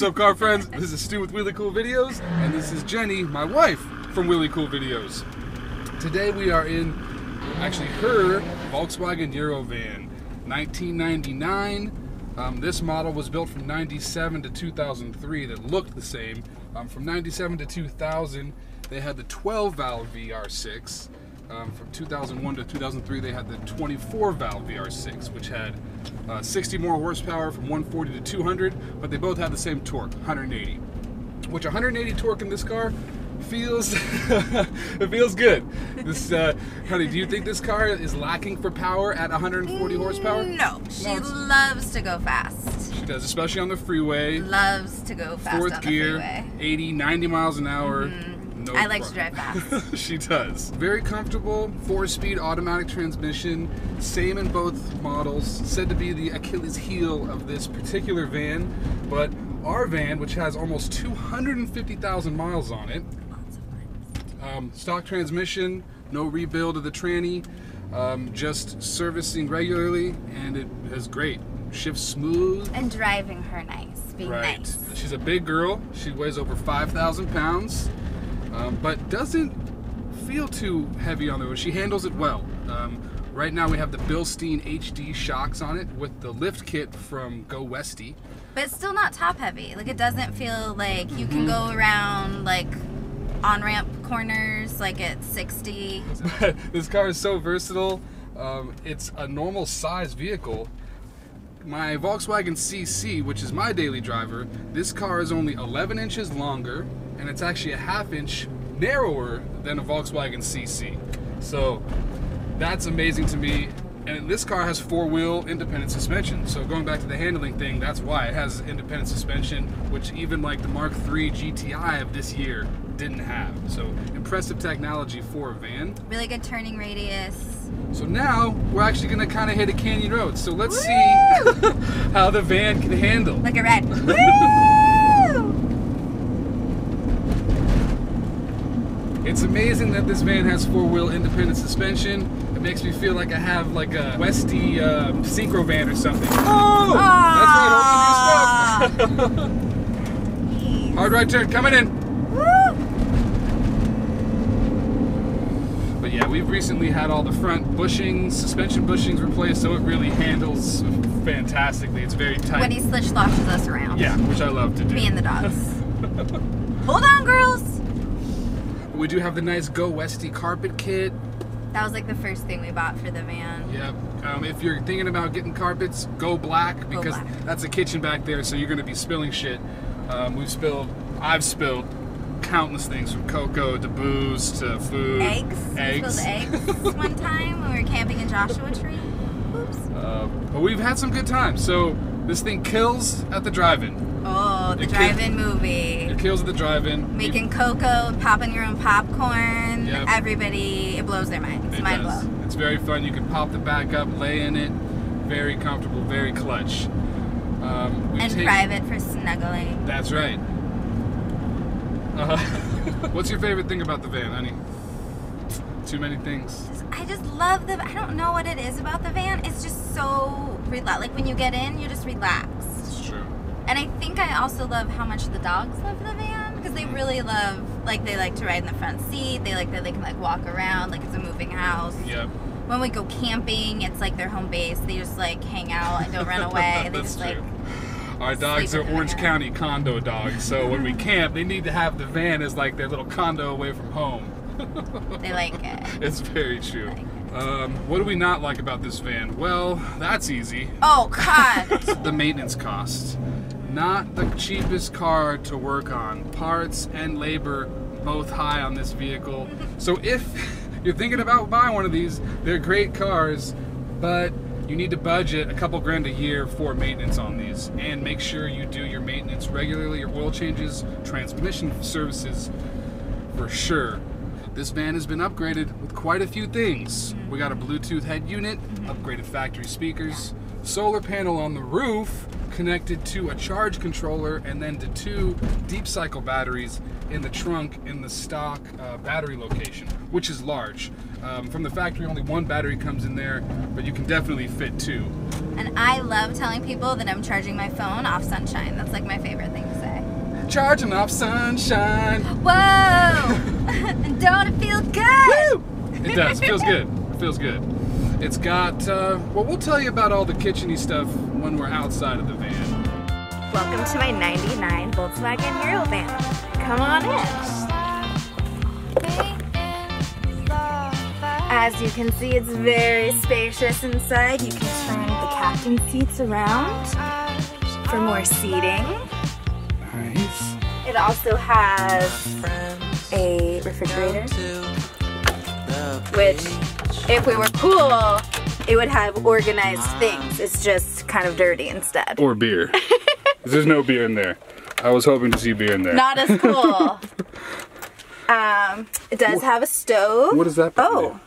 What's up, car friends? This is Stu with Wheelie Cool Videos, and this is Jenny, my wife, from Wheelie Cool Videos. Today we are in, actually, her Volkswagen Eurovan, 1999. Um, this model was built from 97 to 2003 that looked the same. Um, from 97 to 2000, they had the 12 valve VR6. Um, from 2001 to 2003, they had the 24 valve VR6, which had uh, 60 more horsepower from 140 to 200, but they both had the same torque, 180. Which 180 torque in this car feels it feels good. This, uh, honey, do you think this car is lacking for power at 140 horsepower? No, she No, loves to go fast. She does, especially on the freeway. Loves to go fast Fourth on gear, the freeway. 80, 90 miles an hour. No I like to drive fast. she does. Very comfortable, four-speed automatic transmission, same in both models. Said to be the Achilles heel of this particular van, but our van, which has almost 250,000 miles on it, Lots of fun. um, stock transmission, no rebuild of the tranny, um, just servicing regularly, and it is great. Shifts smooth. And driving her nice, being Right. nice. She's a big girl. She weighs over 5,000 pounds, um, but doesn't feel too heavy on the road. She handles it well. Um, right now we have the Bilstein HD shocks on it with the lift kit from Go Westy. But it's still not top heavy. Like it doesn't feel like you can Mm-hmm. go around like on ramp corners like at 60. This car is so versatile. Um, it's a normal size vehicle. My Volkswagen CC, which is my daily driver, this car is only 11 inches longer and it's actually a half inch narrower than a Volkswagen CC. So that's amazing to me. And this car has four wheel independent suspension. So going back to the handling thing, that's why it has independent suspension, which even like the Mark III GTI of this year didn't have. So impressive technology for a van. Really good turning radius. So now we're actually gonna kind of hit a canyon road. So let's see how the van can handle. Look at red. It's amazing that this van has four-wheel independent suspension. It makes me feel like I have like a Westy uh, synchro van or something. Oh, that's right. Open your stuff. Hard right turn coming in. Woo! But yeah, we've recently had all the front bushings, suspension bushings replaced, so it really handles fantastically. It's very tight. When he slitch sloshes us around. yeah, which I love to do. Me and the dogs. Hold on, girls. We do have the nice Go Westy carpet kit. That was like the first thing we bought for the van. Yep. Um, if you're thinking about getting carpets, go black because black. that's a kitchen back there, so you're going to be spilling shit. Um, we've spilled, I've spilled countless things from cocoa to booze to food. Eggs. We Eggs. spilled eggs one time when we were camping in Joshua Tree. Oops. Uh, but we've had some good times. So this thing kills at the drive-in. Oh, the drive-in movie. It kills at the drive-in. Making cocoa, popping your own popcorn. Yep. Everybody, it blows their mind. It's It mind does. blow. It's very fun. You can pop the back up, lay in it. Very comfortable, very clutch. Um, And taken- private for snuggling. That's right. Uh, what's your favorite thing about the van, honey? Too many things. I just love the. I don't know what it is about the van. It's just so relaxed. Like when you get in, you're just relaxed. It's true. And I think I also love how much the dogs love the van because they really love. Like they like to ride in the front seat. They like that they can like walk around like it's a moving house. Yep. When we go camping, it's like their home base. They just like hang out and don't run away. They just like true. Our dogs are Orange. County condo dogs, so when we camp, they need to have the van as like their little condo away from home. they like it. It's very true. Um, what do we not like about this van? Well, that's easy. Oh God. the maintenance costs. Not the cheapest car to work on. Parts and labor both high on this vehicle. So if you're thinking about buying one of these, they're great cars, but you need to budget a couple grand a year for maintenance on these and make sure you do your maintenance regularly, your oil changes, transmission services for sure. This van has been upgraded with quite a few things. We got a Bluetooth head unit, upgraded factory speakers, solar panel on the roof connected to a charge controller and then to two deep cycle batteries in the trunk in the stock uh, battery location, which is large. Um, from the factory, only one battery comes in there, but you can definitely fit two. And I love telling people that I'm charging my phone off sunshine. That's like my favorite thing to say. Charging off sunshine. Whoa! and Don't it feel good? It does. It Feels good. It feels good. It's got, uh, well, we'll tell you about all the kitcheny stuff when we're outside of the van. Welcome to my 99 Volkswagen Euro van. Come on in. As you can see, it's very spacious inside. You can turn the captain seats around for more seating. Nice. It also has a refrigerator, which, if we were cool, it would have organized things. It's just kind of dirty instead. Or beer. There's no beer in there. I was hoping to see beer in there. Not as cool. um, it does have a stove. What is that? Oh,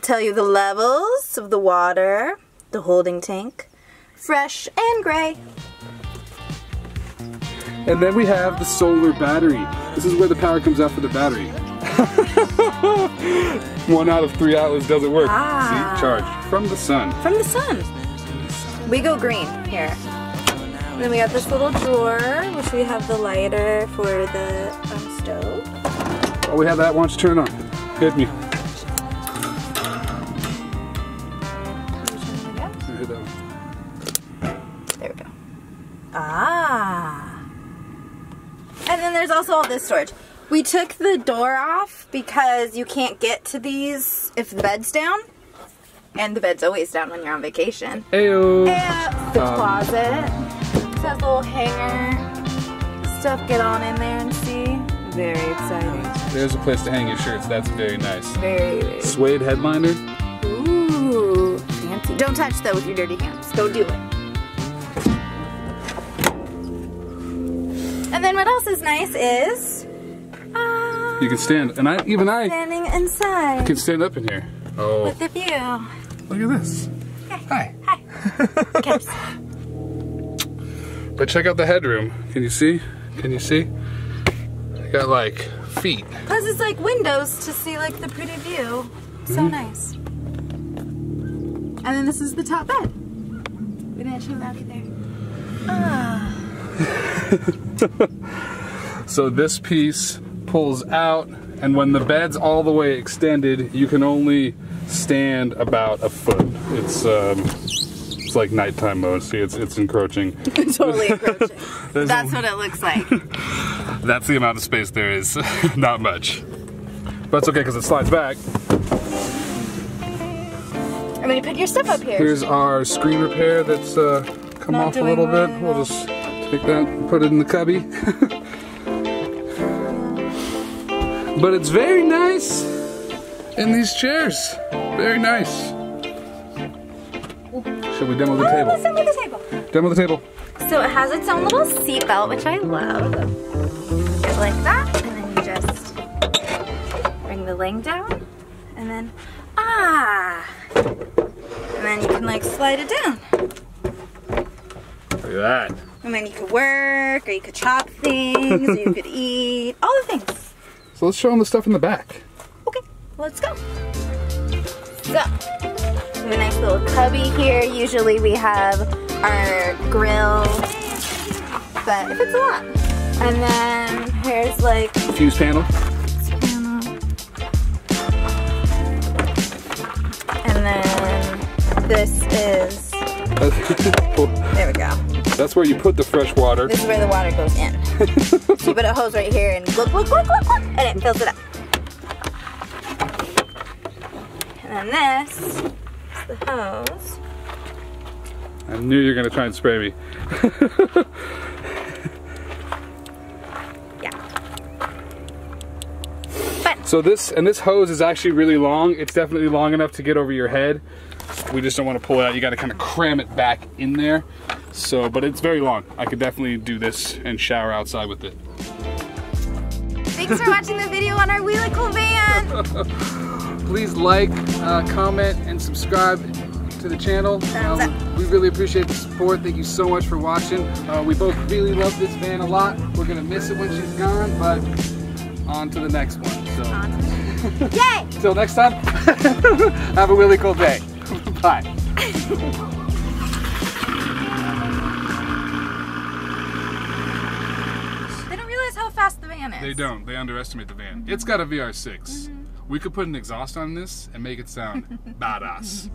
tell you the levels of the water, the holding tank, fresh and gray. And then we have the solar battery. This is where the power comes out for the battery. One out of three outlets doesn't work. Ah. See, charge from the sun. From the sun. We go green here. And then we got this little drawer, which we have the lighter for the um, stove. Oh, we have that. Why don't you turn it on? Hit me. All this storage. We took the door off because you can't get to these if the bed's down. And the bed's always down when you're on vacation. Ayo. And the Um, closet. This has a little hanger. Stuff get on in there and see. Very exciting. There's a place to hang your shirts. That's very nice. Very, very. Suede headliner. Ooh, fancy. Don't touch that with your dirty hands. Don't do it. And then what else is nice is uh, You can stand, and I even I standing inside can stand up in here. Oh, with the view. look at this. Hi. Hi. But check out the headroom. Can you see? Can you see? I got like feet. Plus it's like windows to see like the pretty view. So nice. And then this is the top bed. We didn't show that either. Ah. So this piece pulls out, and when the bed's all the way extended, you can only stand about a foot. It's um, it's like nighttime mode. See, it's it's encroaching. totally encroaching. That's a- what it looks like. that's the amount of space there is. Not much. But it's okay because it slides back. I'm gonna put your stuff up here. Here's our screen repair that's uh, come Not off a little bit. Well. just take that and put it in the cubby. but it's very nice in these chairs. Very nice. Should we demo the Oh, table? listen to the table. Demo the table. So it has its own little seat belt, which I love. It's like that, and then you just bring the leg down, and then ah, and then you can like slide it down, Look at that. And then you could work, or you could chop things, or you could eat, all the things. So let's show them the stuff in the back. Okay, let's go. So, we have a nice little cubby here. Usually we have our grill, but it fits a lot. And then here's like Fuse panel. And then this is, there we go. That's where you put the fresh water. This is where the water goes in. you put a hose right here and look, look, look, look, look, and it fills it up. And then this is the hose. I knew you were gonna try and spray me. Yeah. So this and this hose is actually really long. It's definitely long enough to get over your head. we just don't want to pull it out. You got to kind of cram it back in there. So, but it's very long. I could definitely do this and shower outside with it. Thanks for watching the video on our Wheelie Cool van. Please like, uh, comment, and subscribe to the channel. Uh, we really appreciate the support. Thank you so much for watching. Uh, we both really love this van a lot. We're gonna miss it when she's gone, but on to the next one. So Yay! until next time, have a really cool day. Bye. fast the van is. They don't. They underestimate the van. It's got a VR6. Mm-hmm. We could put an exhaust on this and make it sound badass.